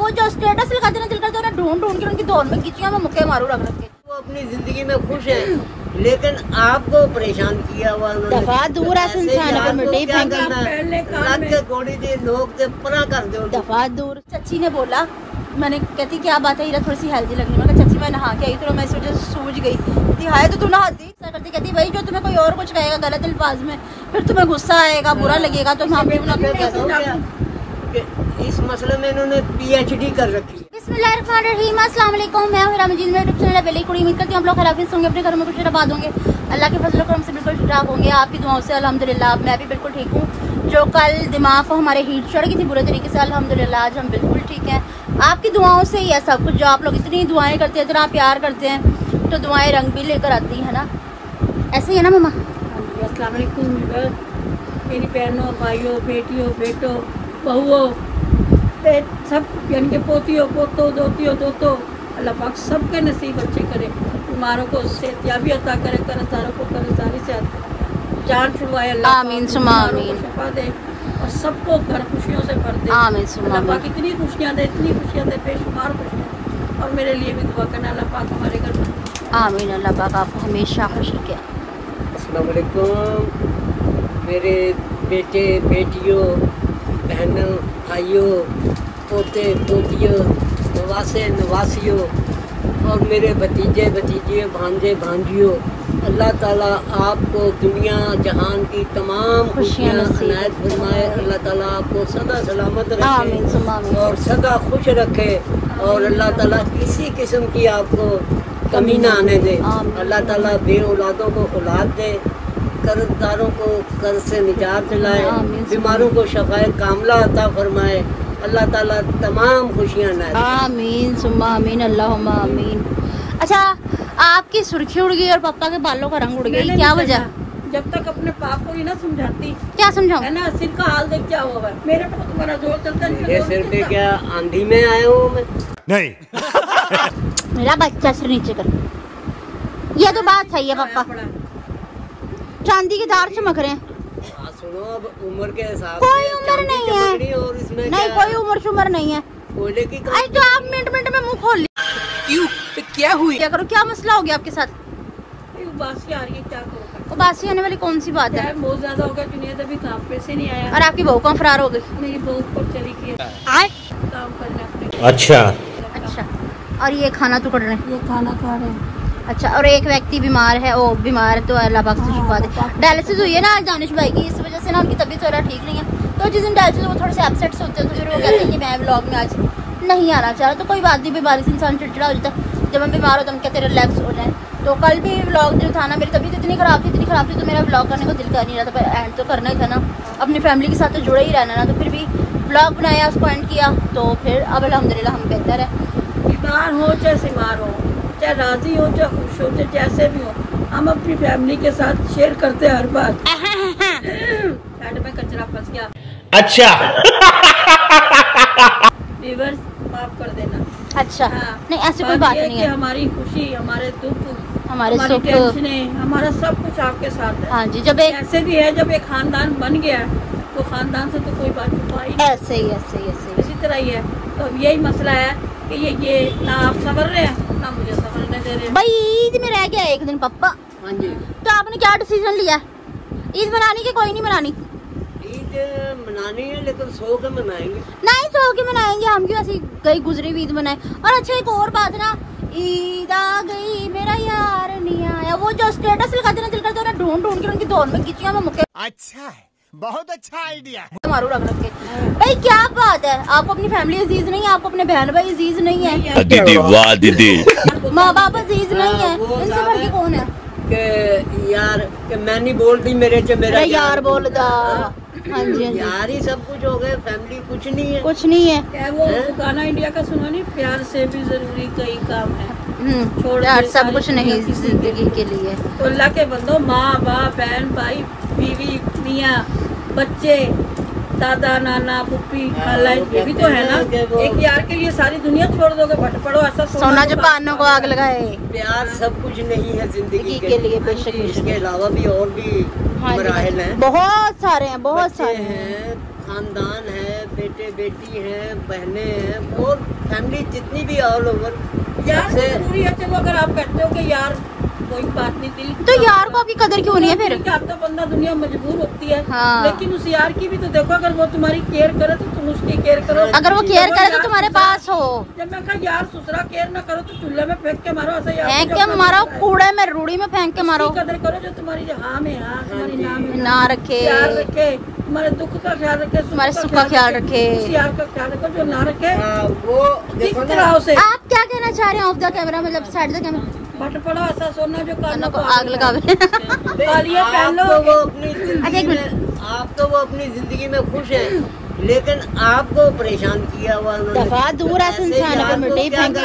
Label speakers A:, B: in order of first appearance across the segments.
A: वो जो स्टेटस लगाते ना दिल करते हैं ढूंढ ढूंढ के उनकी दौड़ में खींचियाँ मैं मुक्के मारू रख रख के।
B: वो अपनी ज़िंदगी में खुश है लेकिन आपको परेशान किया हुआ उन्होंने।
A: दफ़ा दूर ऐसे
B: ऐसे
A: इंसान
B: को
A: मिट्टी फेंके।
B: है?
C: पहले काम
B: लग के गोड़ी दे नोक दे परा कर दो
A: दफ़ा दूर। चची ने बोला मैंने कहती क्या बात है हीरा थोड़ी सी हेल्दी लग रही है मैं नहा के आई तो मैं इस वजह से सूझ गई। कहती हाय तो तू नहाती? करती कहती भाई जो तुम्हें कोई और कुछ कहेगा गलत अल्फाज में फिर तुम्हें गुस्सा आएगा बुरा लगेगा तो हम
B: इस मसले में इन्होंने पीएचडी कर रखी है।
A: बिस्मिल्लाहिर्रहमानिर्रहीम अस्सलाम वालेकुम मैं हूँ उम्मीद करती हूँ आप लोग खराफिज होंगे अपने घरों में कुछ आबाद होंगे। अल्लाह के फजल करम से बिल्कुल ठीक होंगे आपकी दुआओं से अल्हम्दुलिल्लाह मैं भी बिल्कुल ठीक हूँ। जो कल दिमाग को हमारे हीट चढ़ गई थी बुरे तरीके से अल्हम्दुलिल्लाह आज हम बिल्कुल ठीक हैं। आपकी दुआओं से ही है सब कुछ जो आप लोग इतनी दुआएँ करते हैं इतना प्यार करते हैं तो दुआएँ रंग भी लेकर आती हैं ना? ऐसे ही है ना मम्मा?
C: अस्सलाम मेरी बहनों भाइयों बेटियों बेटों बहुओं बे- सब यानी कि पोतियों पोतों दोतियों दोतों अल्लाह पाक सबके नसीब अच्छे करे बीमारों को सेहतियाबी अता करे करतारों को करतारी से जान छुड़वाए अल्लाह
A: आमीन, सुमा आमीन।
C: शफा दे और सबको घर खुशियों से भर दे।
A: आमीन, सुमा
C: अल्लाह पाक इतनी खुशियाँ दे इतनी खुशियाँ दे बेशुमार खुशियाँ और मेरे लिए भी दुआ करना अल्लाह पाक हमारे घर में
A: आमीन अल्लाह पाक आपको हमेशा खुश रखे।
B: अस्सलाम वालेकुम मेरे बेटे बेटियों बहनों भाइयों पोते पोतियों नवासे नवासियों और मेरे भतीजे भतीजे भांजे भांजियों अल्लाह ताला आपको दुनिया जहान की तमाम
A: खुशियाँ
B: अनायत फरमाए। अल्लाह ताला आपको सदा सलामत रखे और सदा खुश रखे और अल्लाह ताला किसी किस्म की आपको कमी ना आने दे। अल्लाह ताला बे औलादों को औलाद दे। कर्जदारों को कर्ज से निजात दिलाए बीमारों को शफाए कामला अता फरमाए। अल्लाह ताला तमाम खुशियाँ ना
A: आमीन सुम्मा आमीन अल्लाह आमीन। अच्छा आपकी सुर्खी उड़ गई और पापा के बालों का रंग उड़ गया क्या वजह?
C: जब तक अपने पाप को ही ना समझाती।
A: क्या समझाऊं?
C: है ना सिर का हाल देख क्या हुआ है? मेरे पे तो तुम्हारा ज़ोर चलता है
B: मेरे सिर पे क्या आंधी में आया हूँ मैं?
D: नहीं।
A: मेरा बच्चा सिर नीचे कर। ये तो बात सही है पापा।
C: पड़ा है।
A: चांदी के तार चमक रहे हैं।
B: हाँ, सुनो अब उम्र के हिसाब
A: कोई उम्र नहीं है।
B: और इसमें
A: नहीं कोई उम्र शुमर नहीं है।
B: कोयले की
A: अरे तो आप मिनट मिनट में मुँह खोल
B: क्यों? क्या हुई?
A: क्या करो क्या मसला हो गया आपके साथ?
C: उबासी आ रही है क्या करो
A: उबासी आने वाली कौन सी बात है?
C: बहुत ज़्यादा हो गया अभी काम पे से नहीं आया।
A: और आपकी बहू कहाँ फरार हो गई?
C: मेरी बहू पर चली गई
A: आए।
C: काम करने
D: अच्छा।
A: अच्छा। और ये खाना तो कर रहे हैं।
C: ये खाना खा रहे हैं।
A: अच्छा और एक व्यक्ति बीमार है ओ बीमार है तो अल्लाह पाक से
C: हाँ,
A: शिफा दे। डायलिसिस हुई है ना आज दानिश भाई की इस वजह से ना उनकी तबीयत थोड़ा ठीक नहीं है। तो जिस दिन डायलिसिस वो थोड़े से अपसेट से होते हैं तो फिर वो कहते हैं कि मैं व्लॉग में आज नहीं आना चाह रहा। तो कोई बात नहीं बीमारी से इंसान चिड़चिड़ा हो जाता है। जब हम बीमार होते हैं हम कहते रिलैक्स हो जाए। तो कल भी व्लॉग जो था ना मेरी तबीयत इतनी खराब थी इतनी खराब थी तो मेरा ब्लॉग करने को दिल कर नहीं रहा था पर एंड तो करना ही था ना। अपनी फैमिली के साथ तो जुड़े ही रहना ना तो फिर भी ब्लॉग बनाया उसको एंड किया तो फिर अब अलहमदिल्ला हम बेहतर है।
C: बीमार हो चाहे बीमार हो। चाहे राज़ी हो चाहे खुश हो चाहे जैसे भी हो हम अपनी फैमिली के साथ शेयर करते हैं हर बात साइड में कचरा फंस गया।
D: अच्छा।
C: व्यूअर्स माफ़ कर देना।
A: अच्छा।
C: हाँ।
A: नहीं ऐसी कोई बात नहीं है।
C: हमारी खुशी हमारे दुख
A: हमारे
C: हमारी
A: सुख।
C: हमारा सब कुछ आपके साथ है।
A: हाँ जी जब एक
C: ऐसे भी है जब एक खानदान बन गया है, तो खानदान से तो कोई बात छुपा नहीं।
A: ऐसे ही ऐसे ही ऐसे
C: इसी तरह ही है। तो अब यही मसला है कि ये ये ना आप संभल रहे हैं ना मुझे संभलने दे रहे हैं
A: भाई ईद में रह गया एक दिन पप्पा
B: हाँ जी।
A: तो आपने क्या डिसीज़न लिया? ईद मनानी की कोई नहीं मनानी?
B: ईद मनानी है लेकिन सो के मनाएँगे।
A: नहीं सो के मनाएँगे हम क्यों ऐसी गई गुजरी ईद मनाए? और अच्छा एक और बात ना ईद आ गई मेरा यार नहीं आया। वो जो स्टेटस लगाते ना दिल करते ढूंढ ढूंढ के उनकी दौड़ में खींचियाँ मैं मुक्के।
D: अच्छा है। बहुत अच्छा आइडिया है
A: मारू रख रख के। भाई क्या बात है? आपको अपनी फैमिली अज़ीज़ नहीं है आपको अपने बहन भाई अज़ीज़ नहीं है।
E: दीदी वाह दीदी।
A: माँ बाप अज़ीज़ नहीं है। इनसे बढ़ के कौन है?
B: कि यार कि मैं नहीं बोलती मेरे च मेरा
A: यार बोलदा
B: हाँ?
A: हाँ जी
B: यार ही सब कुछ हो गए फैमिली कुछ नहीं है।
A: कुछ नहीं है।
C: क्या वो गाना इंडिया का सुना नहीं? प्यार से भी ज़रूरी कई काम है।
A: हम्म,
C: छोड़
A: यार सब कुछ नहीं ज़िंदगी के लिए।
C: तो अल्लाह के बंदो माँ बाप बहन भाई बीवी मियाँ बच्चे दादा नाना पुप्पी
B: हाँ,
C: खाला ये भी तो है ना? एक यार के लिए सारी दुनिया छोड़ दोगे भट पड़ो ऐसा
A: सोना जो
C: तो
A: कानों को आग लगाए।
B: प्यार सब कुछ नहीं है ज़िंदगी के
A: के लिए बेशक
B: इसके अलावा भी और भी
A: हाँ
B: मराहल हैं।
A: बहुत सारे हैं बहुत सारे हैं।
B: खानदान है बेटे बेटी हैं बहने हैं और फैमिली जितनी भी ऑल ओवर
C: यार है चलो अगर आप कहते हो कि यार कोई बात नहीं दिल
A: तो यार को आपकी कदर क्यों नहीं है फिर?
C: है, आपका बंदा दुनिया मजबूर होती है।
A: हाँ।
C: लेकिन उस यार की भी तो देखो अगर वो तुम्हारी केयर करे तो तुम उसकी केयर करो।
A: अगर वो केयर करे तो तुम्हारे पास हो।
C: जब मैं कहा यार ससुरा केयर ना करो तो चूल्हे में फेंक के मारो ऐसा यार
A: फेंक
C: के
A: मारो कूड़े में रूढ़ी में फेंक के मारो।
C: कदर करो जो तुम्हारी हाँ में हाँ तुम्हारी
B: जी।
C: ना
A: रखे।
C: रखे। तुम्हारे दुख का ख्याल रखे
A: तुम्हारे सुख का ख्याल रखे।
C: का ख्याल रखो जो ना रखे
B: हाँ, वो
A: आप क्या कहना चाह रहे हैं ऑफ़ द कैमरा मतलब साइड द कैमरा
C: बट पड़ा ऐसा सोना जो कानों
A: को आग लगावे
C: कालिया पहन लो।
B: आप तो वो अपनी
A: अच्छा,
B: ज़िंदगी में आप तो वो अपनी ज़िंदगी में खुश हैं लेकिन आपको परेशान किया हुआ उन्होंने।
A: दफ़ा दूर इंसान को मिट्टी
B: है? लग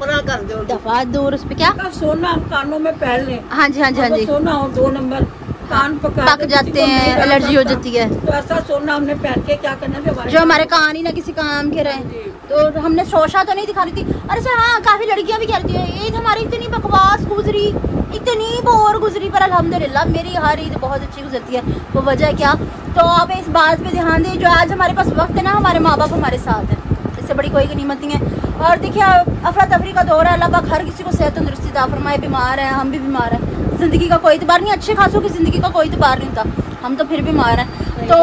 B: परा कर दो।
A: दफ़ा दूर उस पे क्या?
C: सोना हम कानों में पहन लें।
A: हाँ जी हाँ जी हाँ जी।
C: सोना हो दो नंबर। कान पका
A: पक जाते हैं एलर्जी हो जाती है।
C: तो ऐसा सोना हमने पहन के क्या करना जो हमारे
A: जो हमारे कान ही ना किसी काम के रहे। तो हमने शोशा तो नहीं दिखा रही थी। अरे सर हाँ काफ़ी लड़कियाँ भी कहती है ईद हमारी इतनी बकवास गुजरी इतनी बोर गुजरी पर अल्हम्दुलिल्लाह मेरी हर ईद बहुत अच्छी गुजरती है। वो वजह क्या? तो आप इस बात पे ध्यान दें जो आज हमारे पास वक्त है ना हमारे माँ बाप हमारे साथ है। इससे बड़ी कोई गनीमत नहीं है। और देखिए अफरा तफरी का दौर है अल्लाह पाक हर किसी को सेहत तंदुरुस्ती दा फरमाए बीमार है हम भी बीमार हैं। ज़िंदगी का कोई इतबार नहीं अच्छे खासों की ज़िंदगी का कोई इतबार नहीं होता हम तो फिर भी मार हैं। तो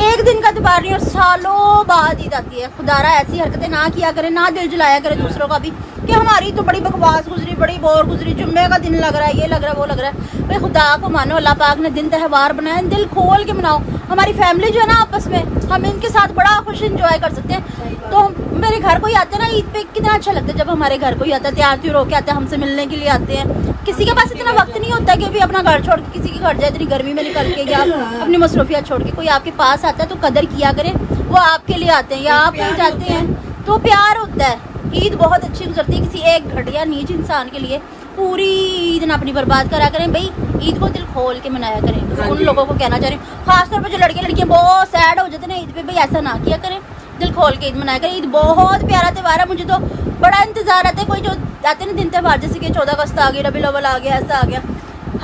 A: एक दिन का इतबार नहीं और सालों बाद ईद आती है। खुदारा ऐसी हरकतें ना किया करे ना दिल जलाया करे दूसरों का भी। कि हमारी तो बड़ी बकवास गुजरी बड़ी बोर गुजरी जुम्मे का दिन लग रहा है ये लग रहा है वो लग रहा है। भाई खुदा को मानो अल्लाह पाक ने दिन त्यौहार बनाए हैं, दिल खोल के मनाओ। हमारी फैमिली जो है ना आपस में हम इनके साथ बड़ा खुश इंजॉय कर सकते हैं। तो मेरे घर को ही आते हैं ना ईद पे कितना अच्छा लगता है जब हमारे घर को ही आता है तैयार त्योर होके आते हैं हमसे मिलने के लिए आते हैं। किसी के पास इतना वक्त नहीं होता कि भी अपना घर छोड़ के किसी के घर जाए इतनी गर्मी में निकल के या अपनी मसरूफियात छोड़ के कोई आपके पास आता है तो कदर किया करें वो आपके लिए आते हैं या आप कहीं जाते हैं तो प्यार होता है। ईद बहुत अच्छी गुजरती है किसी एक घटिया नीच इंसान के लिए। पूरी ईद ना अपनी बर्बाद करा करें भाई। ईद को दिल खोल के मनाया करें।
B: हाँ
A: उन लोगों को कहना चाह रही हूँ। खासतौर पर जो लड़के लड़कियाँ बहुत सैड हो जाते हैं ना ईद पे भाई ऐसा ना किया करें। दिल खोल के ईद मनाया करें। ईद बहुत प्यारा त्यौहार है। मुझे तो बड़ा इंतज़ार आता है। कोई जो आते ना दिन त्यौहार जैसे कि चौदह अगस्त आ गया रबी लवल आ गया ऐसा आ गया।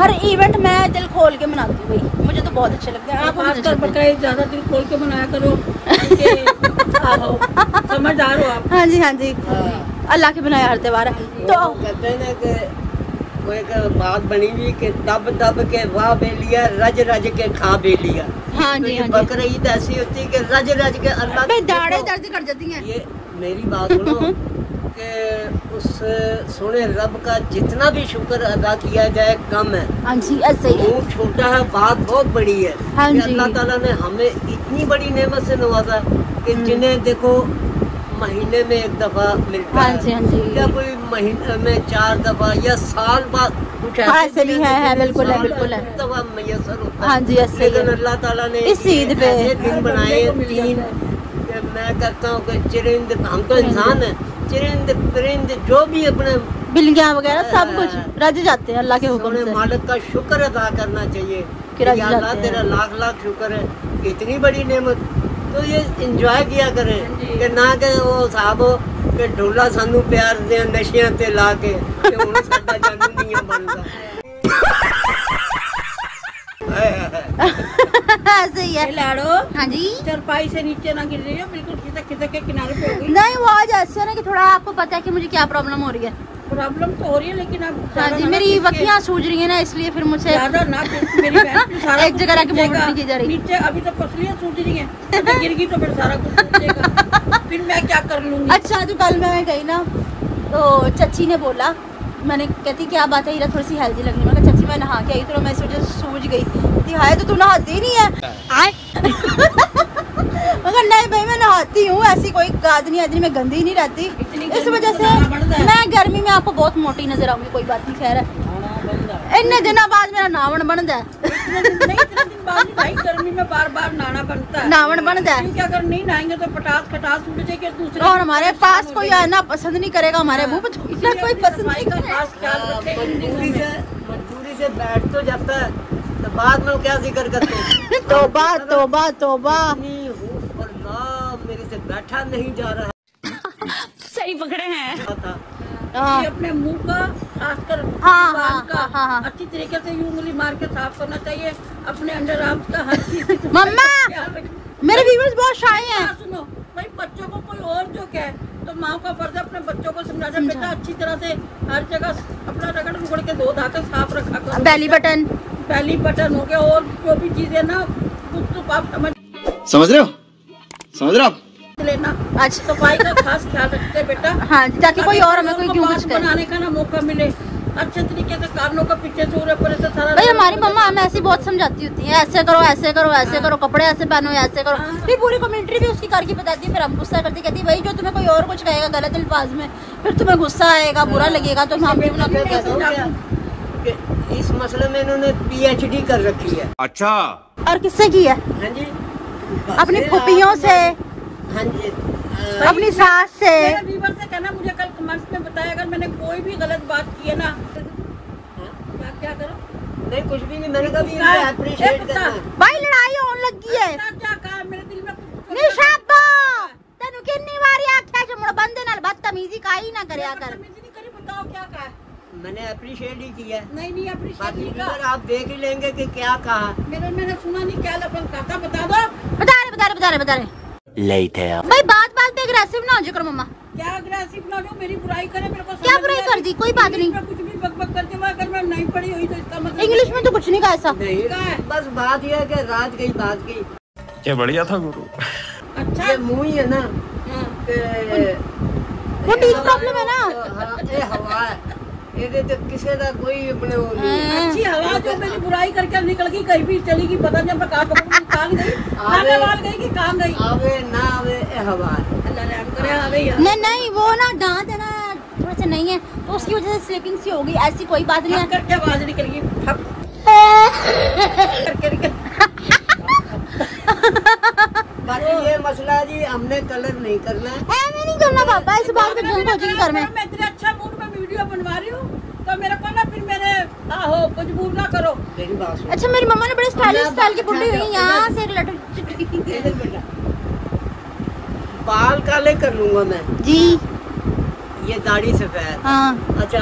A: हर इवेंट मैं दिल खोल के मनाती हूँ भाई। मुझे तो बहुत अच्छे लगते हैं। अच्छे लगते हैं?
C: बकरा ज़्यादा दिल खोल के बनाया करो समझदार हो आप।
A: हाँ जी हाँ जी।
B: हाँ।
A: अल्लाह के बनाया हर त्यौहार है।
B: तो
A: तो
B: कहते हैं ना कि वो एक बात बनी हुई कि दब दब के वाह बेलिया रज रज के खा बेलिया।
A: हाँ
B: तो
A: जी
B: ये
A: हाँ
B: बकर ईद ऐसी होती है कि रज रज के अल्लाह
A: दाढ़े दर्द कर जाती हैं।
B: ये मेरी बात सुनो। कि उस सोने रब का जितना भी शुक्र अदा किया जाए कम है
A: हाँ जी ऐसे ही
B: छोटा है बात बहुत बड़ी है
A: हाँ जी।
B: अल्लाह ताला ने हमें इतनी बड़ी नेमत से नवाजा कि
A: हम्म।
B: जिन्हें देखो महीने में एक दफ़ा मिलता
A: हाँ जी, हाँ जी।
B: या कोई महीने में चार दफ़ा या साल बाद कुछ
A: हाँ, ऐसे भी है, है,
B: जिन्हें
A: बिल्कुल है, बिल्कुल है।
B: में दफ़ा मैसर होता
A: हाँ
B: है
A: जी, ऐसे ही
B: लेकिन
A: है।
B: अल्लाह ताला ने
A: इस ईद पे
B: दिन बनाए
C: को मिल
B: तीन मैं कहता हूँ कि चिरिंद हम तो इंसान है चरिंद परिंद जो भी अपने
A: बिल्लियाँ वगैरह सब हाँ, कुछ रज जाते हैं अल्लाह के हुक्म से।
B: मालिक का शुक्र अदा करना चाहिए
A: कि
B: अल्लाह तेरा लाख लाख शुक्र है इतनी बड़ी नेमत। तो ये इंजॉय किया करे हाँ कि ना कि वो साहब कि ढोला सानू प्यार दे नशियाँ ते ला के ते हुन साडा जानू नहीं बनता
A: ऐसे ही। है
C: लाड़ो
A: हाँ जी।
C: चरपाई से नीचे ना गिर रही हो बिल्कुल खिसक खिसक के किनारे पे
A: नहीं वो आज ऐसे है ना कि थोड़ा आपको पता है कि मुझे क्या प्रॉब्लम हो रही है।
C: प्रॉब्लम तो हो रही है लेकिन अब
A: हाँ जी मेरी वकियाँ सूझ रही है ना इसलिए फिर
C: ज़्यादा ना
A: एक जगह रख के जा रही।
C: नीचे अभी तो पसलियाँ सूझ रही हैं तो गिर गई तो फिर सारा कुछ फिर मैं क्या कर लूँगी?
A: अच्छा जो कल मैं गई ना तो चची ने बोला मैंने कहती क्या बात है हीरा थोड़ी सी हेल्दी लग रही है मैं नहा के आई तो मैं इस वजह से सूझ गई। कहती हाय तो तू नहाती नहीं है? आए। मगर नहीं भाई मैं नहाती हूँ ऐसी कोई आदमी आदमी में गंदी नहीं रहती। इस वजह
C: तो
A: से
C: है।
A: मैं गर्मी में आपको बहुत मोटी नज़र आऊँगी कोई बात नहीं खैर है। इतने दिनों बाद मेरा नावण बनता है।
C: इतने दिन नहीं इतने दिन बाद भाई गर्मी में बार बार नहाना बनता है।
A: नावण बनता है।
C: अगर नहीं नहाएँगे तो पटास खटास उड़ जाएगी दूसरे
A: और हमारे पास कोई आना पसंद नहीं करेगा हमारे मुँह पे कोई पसंद नहीं करेगा।
B: से बैठ तो जाता है। तो बाद में वो क्या ज़िक्र करते हैं?
A: तोबा तोबा तोबा।
B: मेरे से बैठा नहीं जा रहा।
E: सही पकड़े हैं।
A: हाँ,
C: अपने मुँह का खासकर
A: हाँ,
C: ज़ुबान
A: हाँ,
C: का
A: हाँ, हाँ, हाँ।
C: अच्छी तरीके से उंगली मार के साफ़ करना चाहिए। अपने अंडर आर्म्स का हर चीज़
A: मम्मा! मेरे व्यूवर्स बहुत शाय हैं।
C: हाँ, सुनो भाई बच्चों को कोई और जो कहे तो माँ का फ़र्ज़ है अपने बच्चों को समझाना। बेटा अच्छी तरह से हर जगह अपना रगड़ रुगड़ के धो धाकर साफ़ रखा करो।
A: Belly button.
C: पहली बटन हो गया और जो भी चीज़ें ना कुछ तो आप समझ
D: समझ रहे हो? समझ रहे हो
C: लेना।
A: अच्छा।
C: सफ़ाई का खास ख्याल रखते बेटा।
A: हाँ ताकि कोई और हमें कोई क्यों कुछ
C: बनाने का ना मौका मिले। अच्छे तरीके से कानों का पीछे से उरे परे से सारा
A: भाई हमारी मम्मा हमें ऐसी बहुत समझाती होती है ऐसे करो ऐसे करो ऐसे करो कपड़े ऐसे पहनो ऐसे करो।
C: हाँ।
A: फिर पूरी कमेंट्री भी उसकी करके बताती है फिर हम गुस्सा करती कहती भाई जो तुम्हें कोई और कुछ कहेगा गलत अल्फाज में फिर तुम्हें गुस्सा आएगा बुरा लगेगा तो हम भी
B: हूँ इस मसले में इन्होंने पीएचडी कर रखी है।
D: अच्छा।
A: और किससे की है?
B: हाँ जी।
A: अपनी फुपियों से।
B: हाँ जी। हाँ।
A: अपनी सास से।
C: वीवर से कहना मुझे कल कमेंट्स में बताया अगर मैंने कोई भी गलत बात की है ना। हाँ। तो क्या क्या करो?
B: नहीं कुछ भी नहीं मैंने कभी अप्रिशिएट करना
A: भाई लड़ाई होने लगी है।
C: क्या कहा मेरे दिल में कुछ
A: तो निशाबा तनु किन्नी बार या क्या जो मुड़ बंदे नाल बदतमीजी काई ना करया कर।
C: बदतमीजी नहीं करी बताओ क्या कहा
B: मैंने अप्रिशिएट ही किया।
C: नहीं नहीं अप्रिशिएट नहीं कहा।
B: आप देख ही लेंगे कि क्या कहा।
C: मेरे मैंने सुना नहीं क्या लफज कहा था बता दो।
A: बता रे बता रे बता रे बता रे।
E: लेट है
A: भाई बात अग्रेसिव ना हो जाकर मम्मा
C: क्या अग्रेसिव ना हो मेरी बुराई करे मेरे को
A: क्या बुराई कर दी कोई बात नहीं।
C: कुछ भी बकबक करते हुए अगर मैं नहीं पढ़ी हुई तो इसका मतलब
A: इंग्लिश में तो कुछ नहीं कहा ऐसा।
B: बस बात यह है कि रात गई बात गई।
D: क्या बढ़िया था गुरु।
C: अच्छा।
B: मुँह ही है ना।
C: हाँ।
A: वो
B: ठीक
A: प्रॉब्लम है ना।
B: हाँ, ये हवा है। ये तो किसी का कोई अपने वो नहीं
A: हाँ।
C: अच्छी हवा जो मेरी बुराई करके निकल गई कहीं भी चली गई पता नहीं मैं कहाँ कहाँ गई। कहाँ गई कि कहाँ गई। आवे ना आवे हवा
A: नहीं नहीं वो ना दांत है ना थोड़ा सा नहीं है तो उसकी वजह से स्लिपिंग सी होगी ऐसी कोई बात नहीं है।
C: करके आवाज़ निकलेगी
B: बाकी ये मसला जी हमने कलर नहीं करना। है
A: मैं नहीं करना पापा इस बात पे जल्द मैं।
C: तेरे अच्छा मूड में वीडियो बनवा रही हूँ तो मेरे को ना फिर मेरे आहो मजबूर ना करो।
A: अच्छा मेरी मम्मा ने बड़े स्टाइलिश स्टाइल की बुढ़ी हुई यहाँ से एक लटक
B: बाल काले कर लूँगा मैं।
A: जी।
B: ये दाढ़ी सफ़ेद
A: हाँ।
B: अच्छा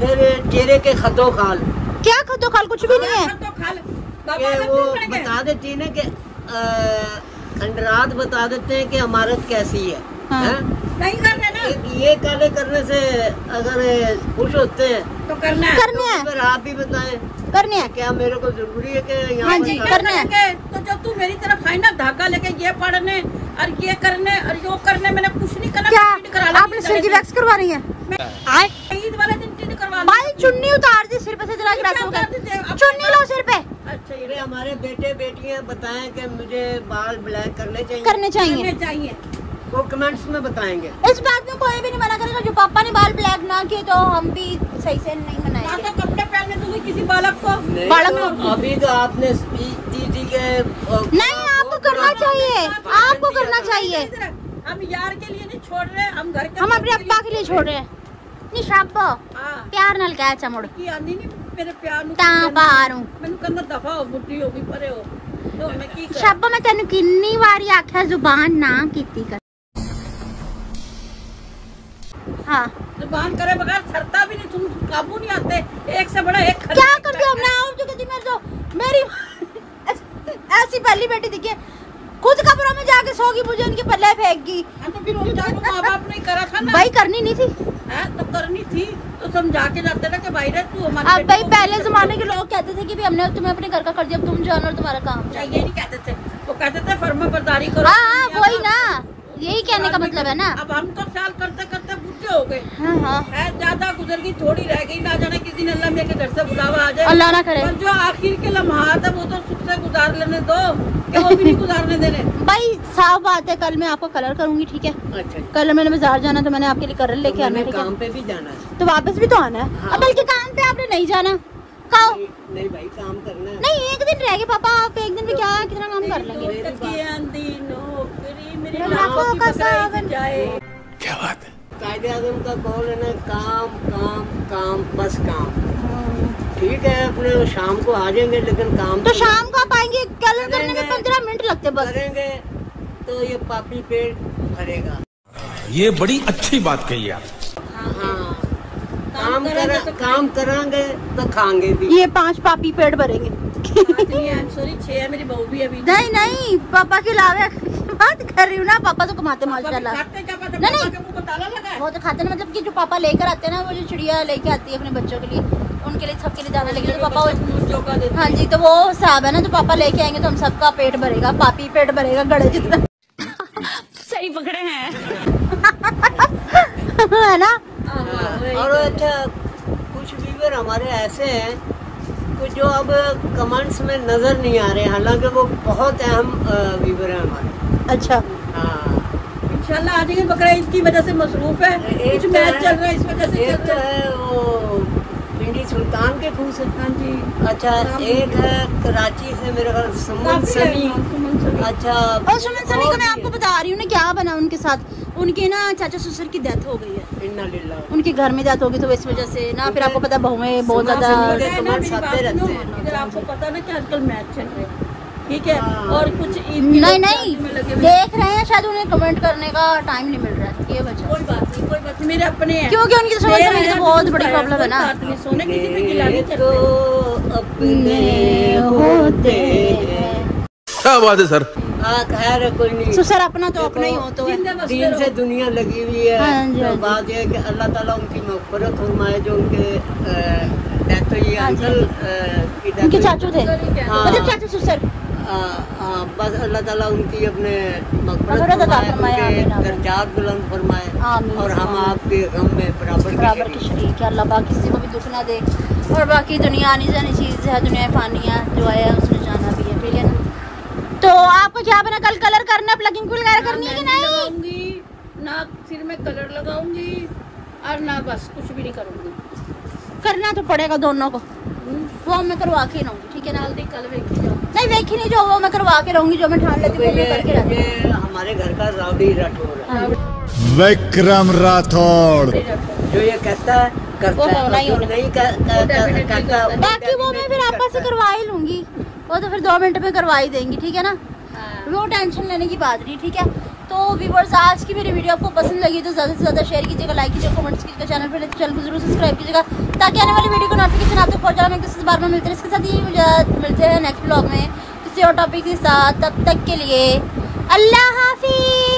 B: फिर चेहरे के खतो खाल।
A: क्या खा तो खाल? कुछ भी नहीं है।
C: तो खा ले बाबा
B: कि
C: ने
B: वो बता देती है ना कि अंडरात खंडरात बता देते हैं कि अमारत कैसी है।
A: हाँ।
B: है?
C: नहीं
B: ये काले करने से अगर खुश होते हैं
C: तो करना है।
A: करने
B: तो फिर आप भी बताएँ
A: करने हैं।
B: क्या मेरे को ज़रूरी है कि
A: हाँ जी, करना है।
C: तो जब तू मेरी तरफ़ आई ना धागा लेके ये पढ़ने और ये करने और यो करने मैंने कुछ नहीं करना
A: क्या
C: करा
A: आपने सिर की वैक्स करवा रही है?
C: ईद वाले दिन टीट करवा
A: भाई चुन्नी उतार दी सिर पे से जरा हो? गया
C: अब-
A: चुन्नी लो सिर पे।
C: अच्छा ये
B: हमारे बेटे बेटियाँ बताएँ कि मुझे बाल ब्लैक करने चाहिए।
A: करने चाहिए।
C: करने चाहिए।
B: वो कमेंट्स में बताएंगे
A: इस बात में कोई भी नहीं मना करेगा जो पापा ने बाल ब्लैक ना किए तो हम भी सही से नहीं
C: ना
A: मनाएंगे
C: तो कपड़े पहनने दूंगी किसी बालक को
B: नहीं
A: बालक
B: तो
A: को-
B: अभी तो आपने स्पीच दी थी कि अ,
A: नहीं आपको करना चाहिए आपको करना चाहिए
C: हम यार के लिए नहीं छोड़ रहे हम घर के
A: हम अपने अब्बा के लिए छोड़ रहे हैं निशाबो
C: हाँ
A: प्यार नाल कह चमुड़
C: की आंदी नहीं मेरे प्यार ਨੂੰ
A: ਤਾਂ ਪਾਰੂ
C: ਮੈਨੂੰ ਕਹਿੰਦਾ ਦਫਾ ਹੋ ਬੁੱਢੀ ਹੋ ਗਈ ਪਰੇ ਹੋ ਤੇ ਹੁਣ ਮੈਂ ਕੀ ਕਰਾਂ
A: ਸ਼ਾਬਾ ਮੈਂ ਤੈਨੂੰ ਕਿੰਨੀ ਵਾਰੀ ਆਖਿਆ ਜ਼ੁਬਾਨ ਨਾ ਕੀਤੀ ਕਰ हाँ।
C: ज़ुबान करे बगैर सरता भी नहीं तुम काबू नहीं आते। एक से बड़ा एक
A: क्या कर हमने आप जो कहती मेरे तो मेरी ऐसी पहली बेटी दिखी। खुद कब्रों में जाके सोगी मुझे उनके पल्ले फेंकगी।
C: हाँ, तो फिर माँ बाप ने करा था ना।
A: भाई करनी नहीं थी।
C: है तो करनी थी। तो समझा के जाते ना कि भाई तू हमारे
A: अब भाई पहले जमाने के लोग कहते थे कि भी हमने तुम्हें अपने घर का कर दिया तुम जानो और तुम्हारा काम
C: चाहिए नहीं कहते थे। वो कहते थे फर्मा बरदारी करो।
A: हाँ हाँ वही ना। यही कहने का मतलब है ना।
C: अब हम तो ख्याल करते करते बूढ़े हो गए।
A: हाँ हाँ।
C: ज़्यादा गुजर गई थोड़ी रह गई ना जाने किसी ने अल्लाह मियाँ के घर से बुलावा आ जाए।
A: अल्लाह ना करे।
C: जो आखिर के लम्हात है वो तो सुख से गुजार लेने दो कि वो भी नहीं गुजारने देने।
A: भाई साफ़ बात है कल मैं आपको कलर करूँगी ठीक है?
B: अच्छा
A: कल मैंने बाज़ार जाना तो मैंने आपके लिए कलर लेके आना है
B: काम पे भी जाना है।
A: तो वापस भी तो आना है?
B: हाँ।
A: बल्कि काम पे आपने नहीं जाना।
B: नहीं, नहीं भाई काम करना है।
A: नहीं एक दिन रह गए पापा आप एक दिन में क्या कितना काम कर लेंगे?
D: क्या बात है?
B: कायदे आज़म का कौन है ना काम काम काम बस काम। ठीक है अपने शाम को आ जाएँगे लेकिन काम
A: तो शाम को आप आएँगे कलर करने में पंद्रह मिनट लगते बस।
B: करेंगे तो ये पापी पेट भरेगा।
D: ये बड़ी अच्छी बात कही आप।
B: हाँ। काम
C: करेंगे
B: कर
C: तो
B: काम करांगे तो खाएँगे भी।
A: ये पाँच पापी पेड़ भरेंगे।
C: सॉरी छह है मेरी बहू भी अभी।
A: नहीं नहीं पापा के अलावा बात कर रही हूँ ना पापा तो कमाते माशाल्लाह। नहीं, नहीं।
C: है?
A: वो तो खाते ना मतलब कि जो पापा लेकर आते हैं ना वो जो चिड़िया लेके आती है अपने बच्चों के लिए उनके लिए सबके लिए दाना लेके तो पापा हाँ। जी तो वो हिसाब है ना तो पापा लेके आएँगे तो हम सबका पेट भरेगा पापी पेट भरेगा गड़े जितना।
E: सही पकड़े हैं।
A: है ना?
C: हाँ, हाँ,
B: और
C: तो।
B: अच्छा कुछ व्यूवर हमारे ऐसे हैं कि जो अब कमेंट्स में नज़र नहीं आ रहे हालाँकि वो बहुत अहम व्यूवर हैं हमारे।
A: अच्छा।
B: हाँ।
C: इंशाल्लाह आज की बकरा ईद की वजह से मसरूफ है। कुछ
B: तो
C: मैच चल रहा है इस वजह से
B: एक
C: चल
B: तो
C: है
B: वो पिंडी सुल्तान के खूह से।
C: हाँ जी।
B: अच्छा एक है। कराची से मेरे ख्याल सुमन सनी। अच्छा
A: और सुमन सनी को मैं आपको बता रही हूँ ना क्या बना उनके साथ? उनके ना चाचा ससुर की डेथ हो गई है।
B: इन्ना लिल्लाह
A: उनके घर में डेथ हो गई तो इस वजह से ना फिर आपको पता बहुएँ बहुत ज़्यादा
C: आपको पता ना कि आजकल मैच चल रहे हैं। ठीक है?
B: हाँ।
C: और कुछ
A: नहीं नहीं। देख रहे हैं शायद उन्हें कमेंट करने का टाइम नहीं मिल रहा है। ये वजह
C: कोई बात नहीं कोई बात नहीं मेरे अपने हैं।
A: क्योंकि उनकी तो समझ में बहुत बड़ी प्रॉब्लम है ना।
C: सोने किसी पे खिलाने चल
B: तो अपने होते हैं।
D: क्या बात है सर?
B: हाँ खैर कोई नहीं।
A: ससुर अपना तो अपना ही हो। तो है
B: दीन से दुनिया लगी हुई है।
A: हाँ
B: तो बात यह है कि अल्लाह ताला उनकी मगफरत फरमाए जो उनके डेथ हुई है अंकल की death
A: उनके चाचू थे?
B: हाँ।
A: मतलब चाचू
B: आ, बस अल्लाह ताला उनकी अपने फरमाए। दर्जात बुलंद फरमाए और हम आपके गम में बराबर
A: बराबर
B: के शरीक।
A: है अल्लाह पाक किसी को भी दुख ना दे। और बाकी दुनिया आनी जानी चीज़ है दुनिया फानी है जो आया उसने जाना भी है ठीक है ना? तो आपको क्या बना कल कलर करना प्लगिंग वगैरह करनी है कि
C: ना
A: नहीं
C: ना सिर में कलर लगाऊँगी और ना बस कुछ भी नहीं करूँगी।
A: करना तो पड़ेगा दोनों को।
C: हम्म,
A: वो मैं करवा के रहूँगी ठीक है ना?
C: जल्दी कल वेखी जाओ।
A: नहीं देखी नहीं जो वो मैं करवा के रहूँगी जो मैं ठान लेती हूँ
B: ये, हमारे घर का रावड़ी राठौर है
F: विक्रम राठौड़।
B: जो ये कहता है करता
A: वो होना ही होना।
B: नहीं कर- कर-
C: definitely
B: करता
C: करता
A: बाकी वो मैं फिर आपस से करवा ही लूँगी। वो तो फिर दो मिनट में करवा ही देंगी ठीक है ना? वो टेंशन लेने की बात नहीं ठीक है? व्यूवर्स आज की मेरी वीडियो आपको पसंद लगी तो ज़्यादा से ज़्यादा शेयर कीजिएगा लाइक कीजिएगा कमेंट्स कीजिएगा चैनल पर चैनल को ज़रूर सब्सक्राइब कीजिएगा ताकि आने वाली वीडियो को नोटिफिकेशन आप तक मैं किसी बार में मिलते हैं इसके साथ ही मुझे मिलते हैं नेक्स्ट ब्लॉग में किसी और टॉपिक के साथ। तब तक के लिए अल्लाह हाफिज।